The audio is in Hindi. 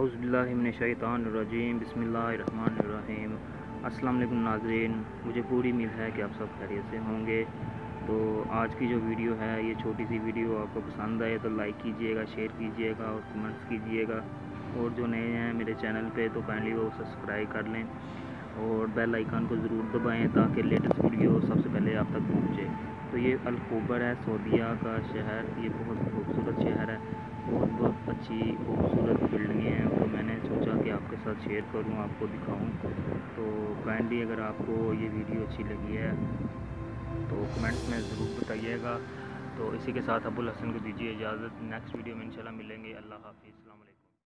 अज़बिल्लिमिनशैतानरजीम बसमीम वालेकुम नाजरीन, मुझे पूरी उम्मीद है कि आप सब खैरियत से होंगे। तो आज की जो वीडियो है, ये छोटी सी वीडियो आपको पसंद आए तो लाइक कीजिएगा, शेयर कीजिएगा और कमेंट्स कीजिएगा। और जो नए हैं मेरे चैनल पे तो काइंडली वो सब्सक्राइब कर लें और बेल आइकन को ज़रूर दबाएँ ताकि लेटेस्ट वीडियो सबसे पहले आप तक पहुँचे। तो ये अलकोबर है, सऊदिया का शहर, ये बहुत खूबसूरत शहर है बहुत बहुत अच्छी खूबसूरत बिल्डिंगें हैं तो मैंने सोचा कि साथ शेयर करूँ, आपको दिखाऊँ। तो काइंडली अगर आपको ये वीडियो अच्छी लगी है तो कमेंट्स में ज़रूर बताइएगा। तो इसी के साथ अबुल हसन को दीजिए इजाज़त। नेक्स्ट वीडियो में इंशाल्लाह मिलेंगे। अल्लाह हाफिज़।